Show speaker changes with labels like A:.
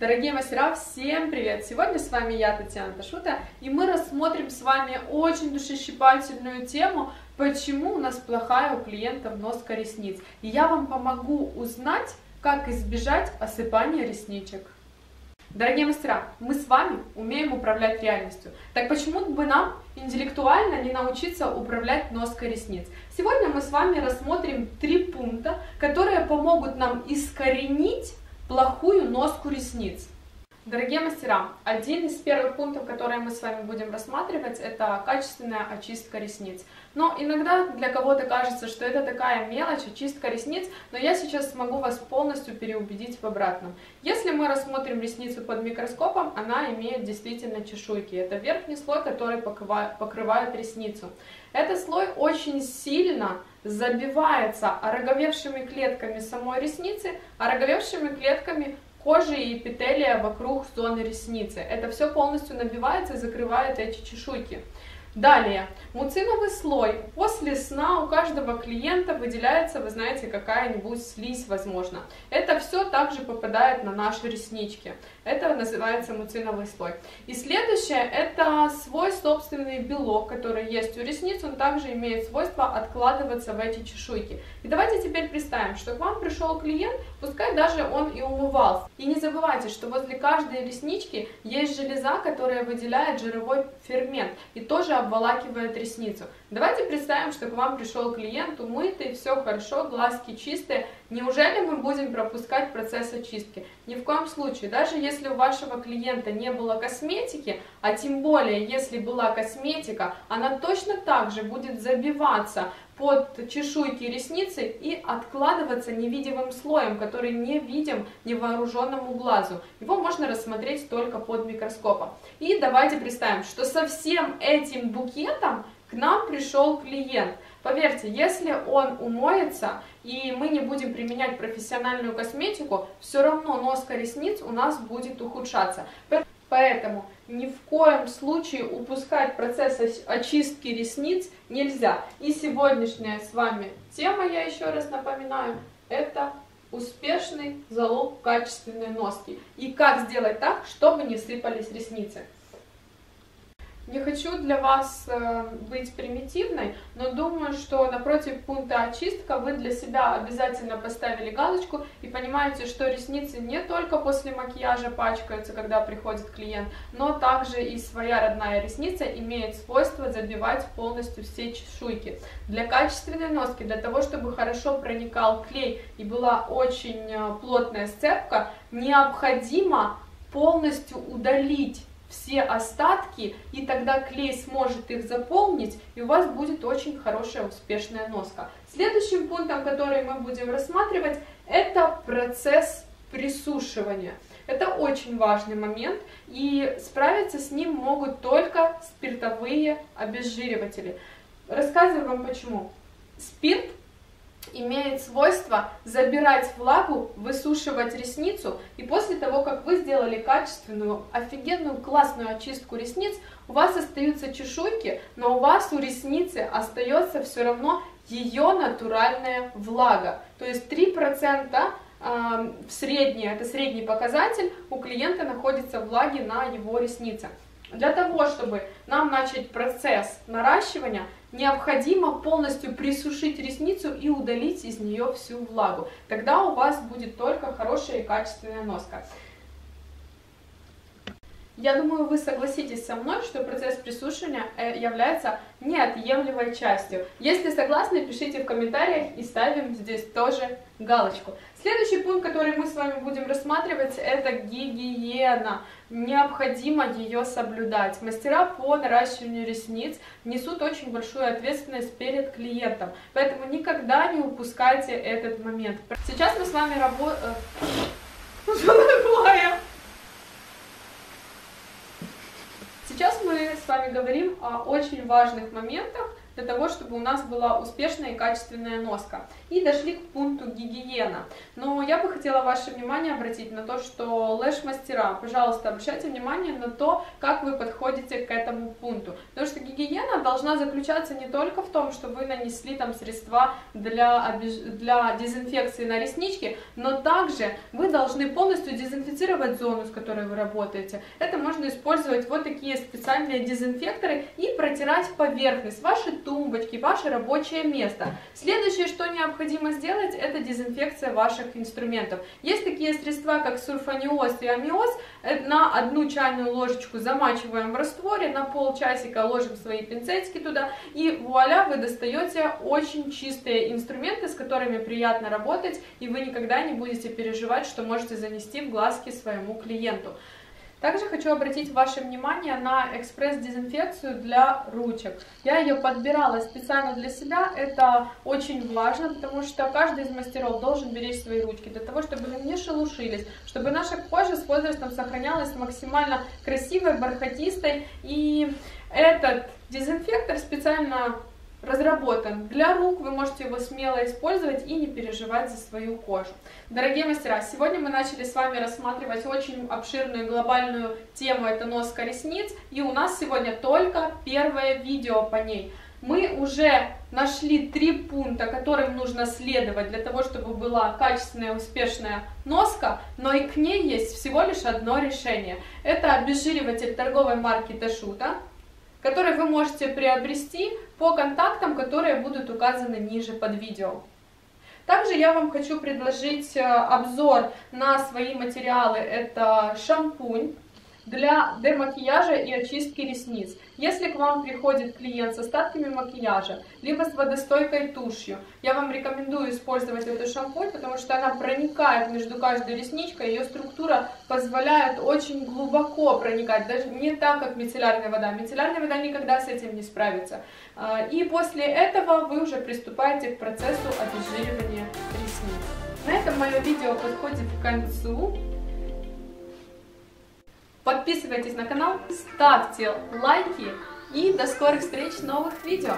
A: Дорогие мастера, всем привет! Сегодня с вами я, Татьяна Ташута, и мы рассмотрим с вами очень душещипательную тему, почему у нас плохая у клиентов носка ресниц. И я вам помогу узнать, как избежать осыпания ресничек. Дорогие мастера, мы с вами умеем управлять реальностью. Так почему бы нам интеллектуально не научиться управлять ноской ресниц? Сегодня мы с вами рассмотрим три пункта, которые помогут нам искоренить плохую носку ресниц. Дорогие мастера, один из первых пунктов, которые мы с вами будем рассматривать, это качественная очистка ресниц. Но иногда для кого-то кажется, что это такая мелочь, очистка ресниц, но я сейчас смогу вас полностью переубедить в обратном. Если мы рассмотрим ресницу под микроскопом, она имеет действительно чешуйки. Это верхний слой, который покрывает ресницу. Этот слой очень сильно забивается ороговевшими клетками самой ресницы, ороговевшими клетками кожи и эпителия вокруг зоны ресницы. Это все полностью набивается и закрывает эти чешуйки. Далее, муциновый слой. После сна у каждого клиента выделяется, вы знаете, какая-нибудь слизь, возможно. Это все также попадает на наши реснички. Это называется муциновый слой. И следующее, это свой собственный белок, который есть у ресниц. Он также имеет свойство откладываться в эти чешуйки. И давайте теперь представим, что к вам пришел клиент, пускай даже он и умывался. И не забывайте, что возле каждой реснички есть железа, которая выделяет жировой фермент. И тоже обволакивает ресницу. Давайте представим, что к вам пришел клиент умытый, все хорошо, глазки чистые. Неужели мы будем пропускать процесс очистки? Ни в коем случае. Даже если у вашего клиента не было косметики, а тем более, если была косметика, она точно так же будет забиваться под чешуйки ресницы и откладываться невидимым слоем, который не видим невооруженному глазу. Его можно рассмотреть только под микроскопом. И давайте представим, что со всем этим букетом к нам пришел клиент. Поверьте, если он умоется, и мы не будем применять профессиональную косметику, все равно носка ресниц у нас будет ухудшаться. Поэтому ни в коем случае упускать процесс очистки ресниц нельзя. И сегодняшняя с вами тема, я еще раз напоминаю, это успешный залог качественной носки. И как сделать так, чтобы не сыпались ресницы. Не хочу для вас э, быть примитивной, но думаю, что напротив пункта очистка вы для себя обязательно поставили галочку и понимаете, что ресницы не только после макияжа пачкаются, когда приходит клиент, но также и своя родная ресница имеет свойство забивать полностью все чешуйки. Для качественной носки, для того, чтобы хорошо проникал клей и была очень э, плотная сцепка, необходимо полностью удалить все остатки, и тогда клей сможет их заполнить, и у вас будет очень хорошая успешная носка. Следующим пунктом, который мы будем рассматривать, это процесс присушивания. Это очень важный момент, и справиться с ним могут только спиртовые обезжириватели. Рассказываю вам почему. Спирт имеет свойство забирать влагу, высушивать ресницу, и после того, как вы сделали качественную, офигенную, классную очистку ресниц, у вас остаются чешуйки, но у вас у ресницы остается все равно ее натуральная влага. То есть 3% в средний, это средний показатель, у клиента находится влаги на его реснице. Для того, чтобы нам начать процесс наращивания, необходимо полностью присушить ресницу и удалить из нее всю влагу. Тогда у вас будет только хорошая и качественная носка. Я думаю, вы согласитесь со мной, что процесс присушивания э, является неотъемлемой частью. Если согласны, пишите в комментариях и ставим здесь тоже галочку. Следующий пункт, который мы с вами будем рассматривать, это гигиена. Необходимо ее соблюдать. Мастера по наращиванию ресниц несут очень большую ответственность перед клиентом, поэтому никогда не упускайте этот момент. Сейчас мы с вами работаем... Э, Сейчас мы с вами говорим о очень важных моментах, для того, чтобы у нас была успешная и качественная носка. И дошли к пункту гигиена. Но я бы хотела ваше внимание обратить на то, что лэш-мастера, пожалуйста, обращайте внимание на то, как вы подходите к этому пункту. Потому что гигиена должна заключаться не только в том, что вы нанесли там средства для, для дезинфекции на реснички, но также вы должны полностью дезинфицировать зону, с которой вы работаете. Это можно использовать вот такие специальные дезинфекторы и протирать поверхность, ваши тумбочки, ваше рабочее место. Следующее, что необходимо сделать, это дезинфекция ваших инструментов. Есть такие средства, как сурфаниоз и амиоз. Э, на одну чайную ложечку замачиваем в растворе, на полчасика ложим свои пинцетики туда, и вуаля, вы достаете очень чистые инструменты, с которыми приятно работать, и вы никогда не будете переживать, что можете занести в глазки своему клиенту. Также хочу обратить ваше внимание на экспресс-дезинфекцию для ручек. Я ее подбирала специально для себя, это очень важно, потому что каждый из мастеров должен беречь свои ручки для того, чтобы они не шелушились, чтобы наша кожа с возрастом сохранялась максимально красивой, бархатистой. И этот дезинфектор специально разработан для рук, вы можете его смело использовать и не переживать за свою кожу. Дорогие мастера, сегодня мы начали с вами рассматривать очень обширную глобальную тему, это носка ресниц, и у нас сегодня только первое видео по ней. Мы уже нашли три пункта, которым нужно следовать для того, чтобы была качественная, успешная носка, но и к ней есть всего лишь одно решение. Это обезжириватель торговой марки Ташута, который вы можете приобрести по контактам, которые будут указаны ниже под видео. Также я вам хочу предложить э, обзор на свои материалы. Это шампунь для демакияжа и очистки ресниц. Если к вам приходит клиент с остатками макияжа, либо с водостойкой тушью, я вам рекомендую использовать эту шампунь, потому что она проникает между каждой ресничкой, ее структура позволяет очень глубоко проникать, даже не так, как мицеллярная вода. Мицеллярная вода никогда с этим не справится. А, и после этого вы уже приступаете к процессу обезжиривания ресниц. На этом мое видео подходит к концу. Подписывайтесь на канал, ставьте лайки и до скорых встреч в новых видео.